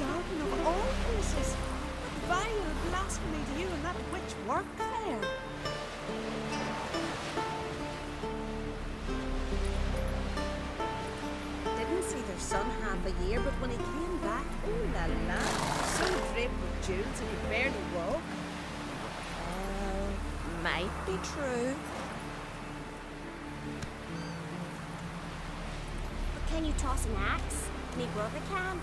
garden of all places. Vile to you and that witch work there. Didn't see their son half a year, but when he came back, oh la la, so draped with jewels and he barely walked. Uh, might be true. But can you toss an axe? Me brother can.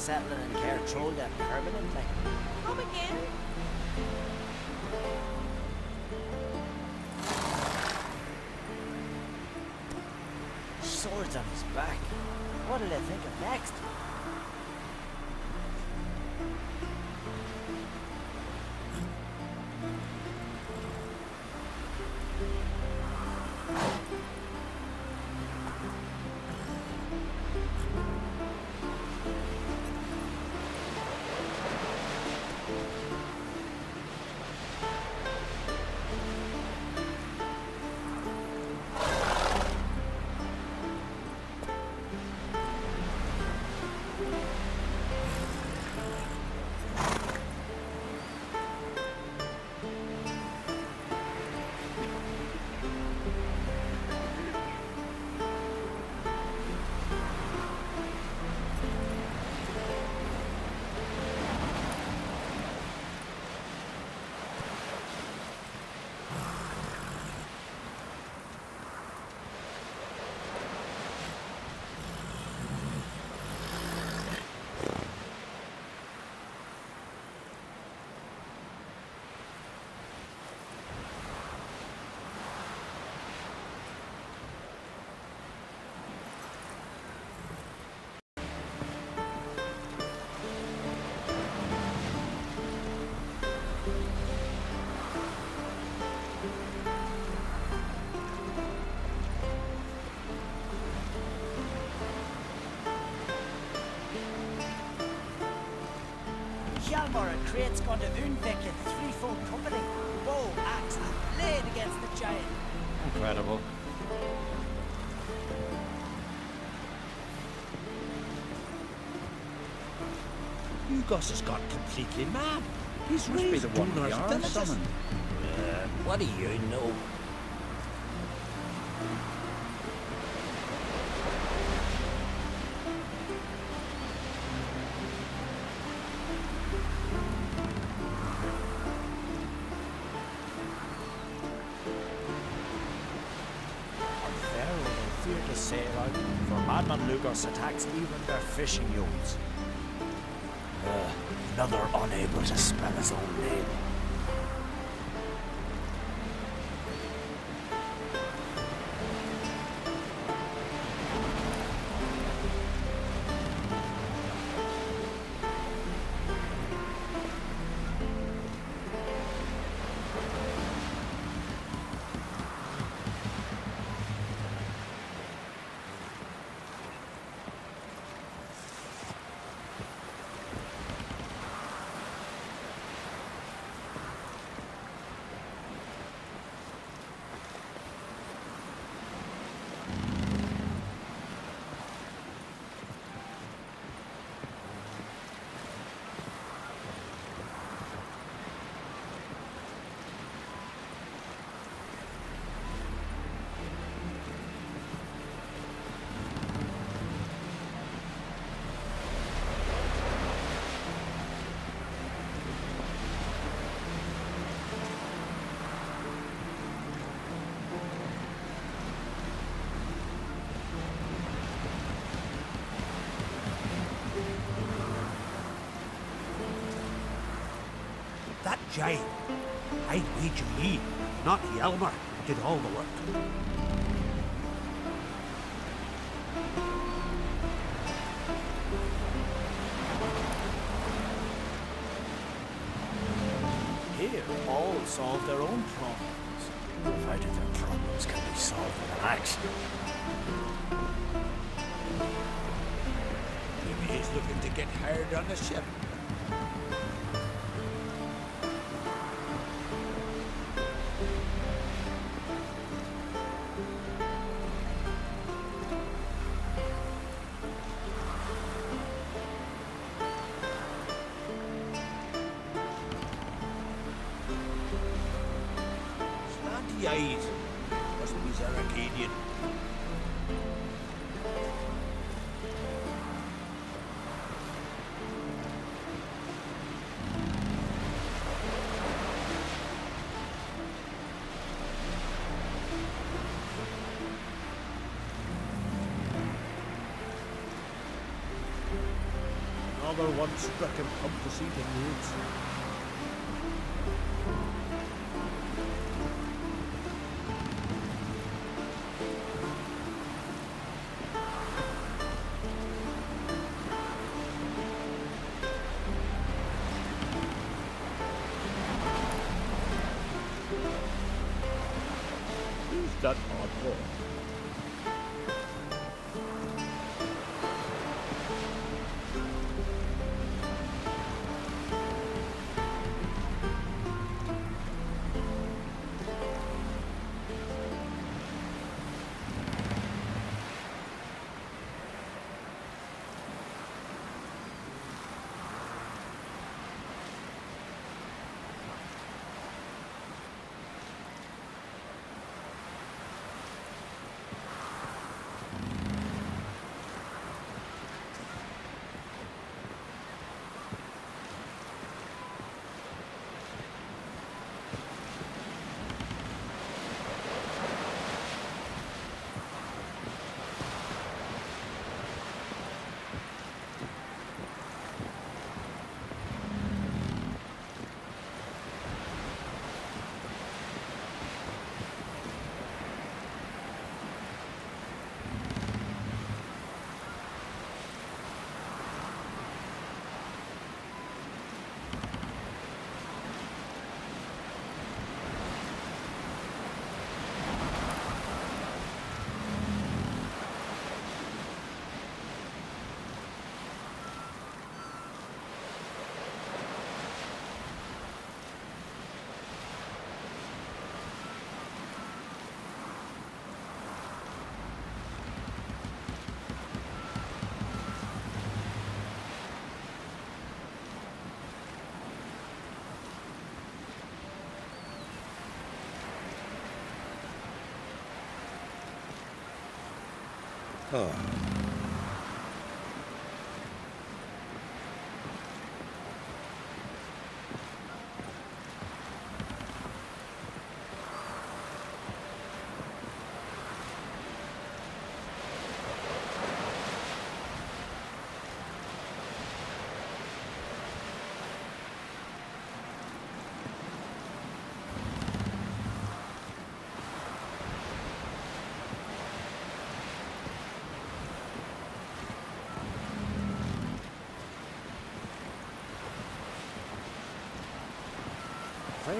Settling in there permanently? Come again? In threefold company. Bow, axe, and blade against the giant. Incredible. Hugos has gone completely mad. He's Must be raised the one Dunar's Jarl villages. summoned. Uh, what do you know? Attacks even their fishing yachts. Uh, another unable to spell his own name. Jane. I'd wager ye, not Hjalmar, did all the work. Here, all solve their own problems, provided their problems can be solved with an axe. Maybe he's looking to get hired on the ship. One struck in eating woods. Who's that oddball? Oh.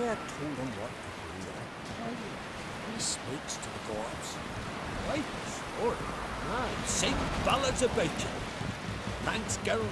Freya told him what to do. He speaks to the gods. Right, sure. Aye, sing ballads about you. Thanks, girl.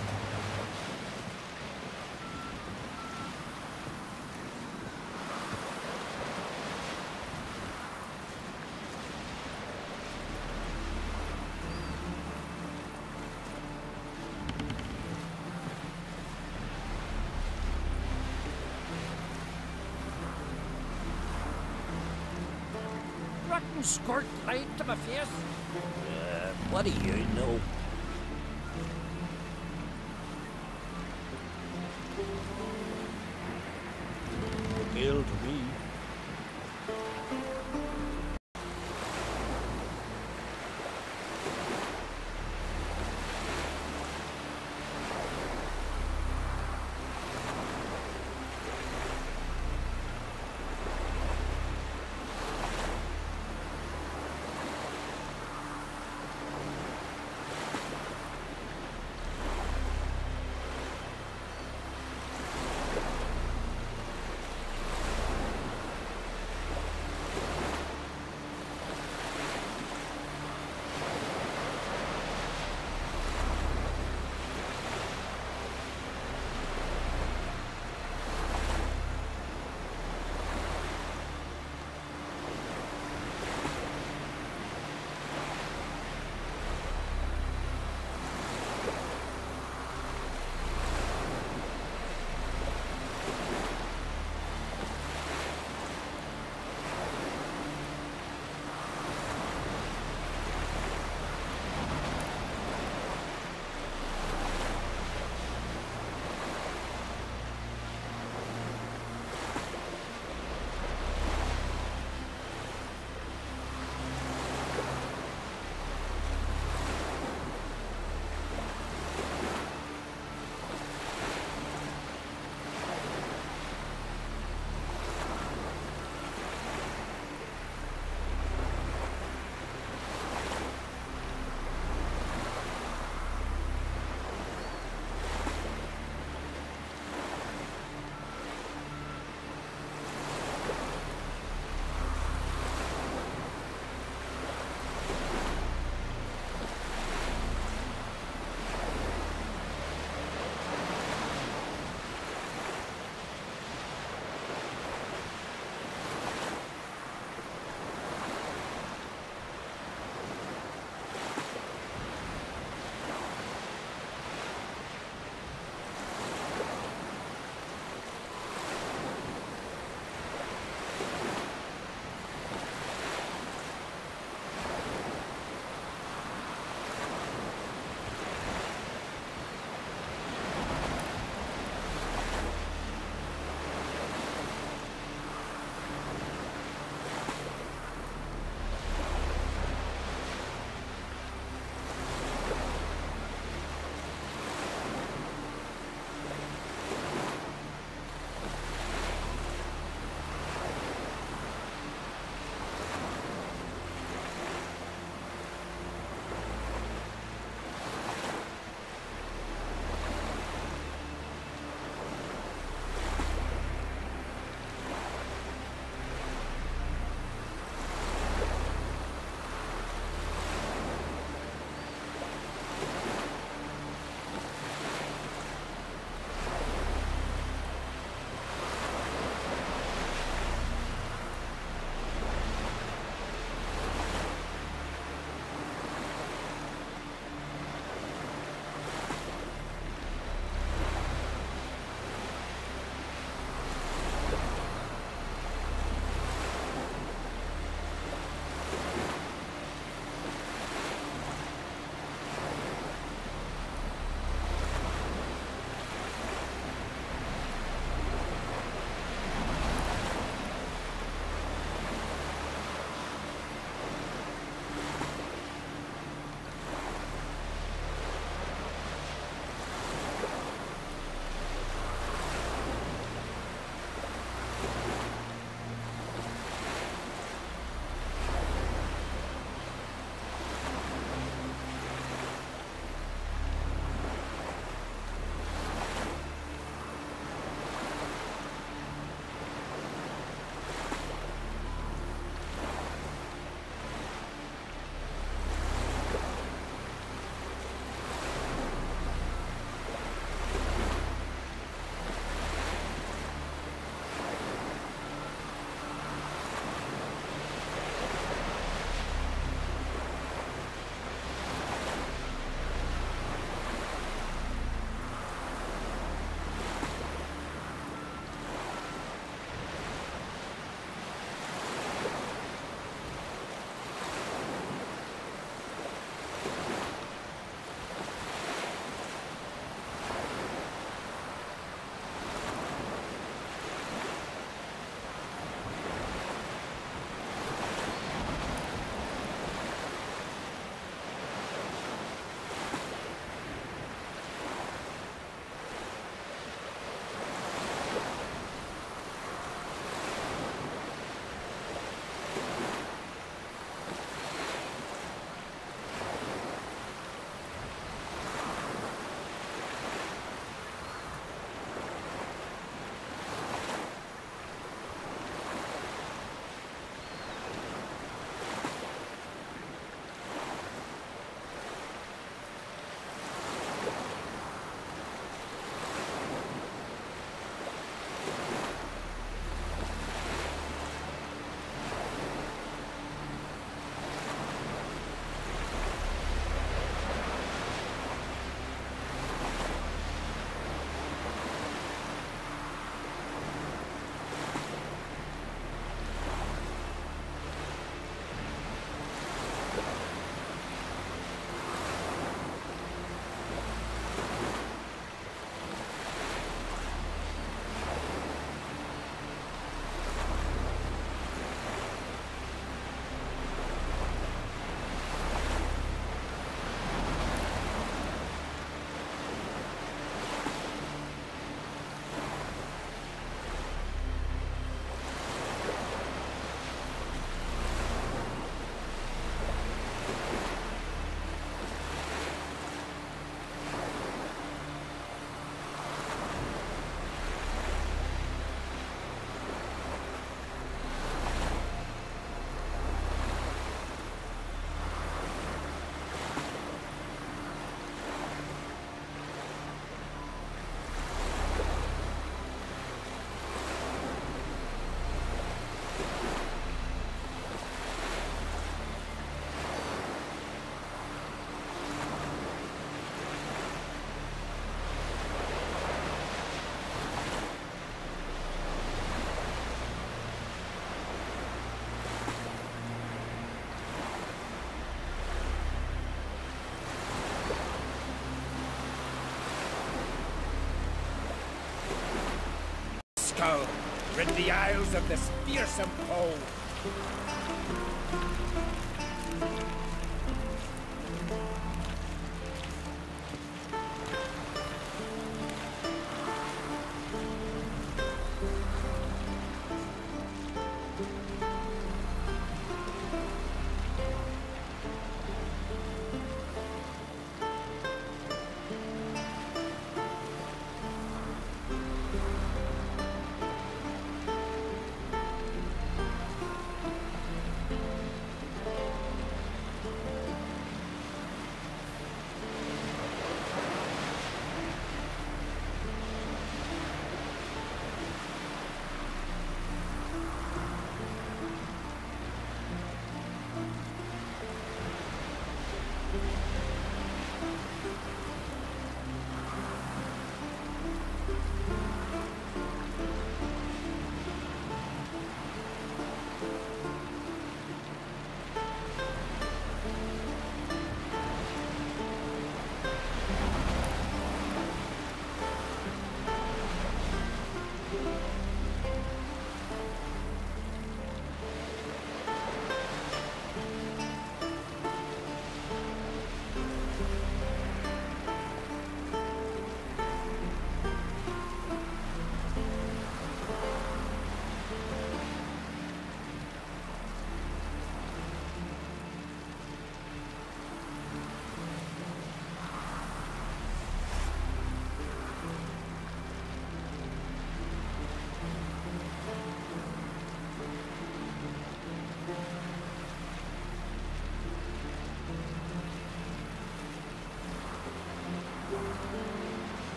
Rotten skirt tied to my face. Uh, what do you know? Skull, rid the isles of this fearsome foe.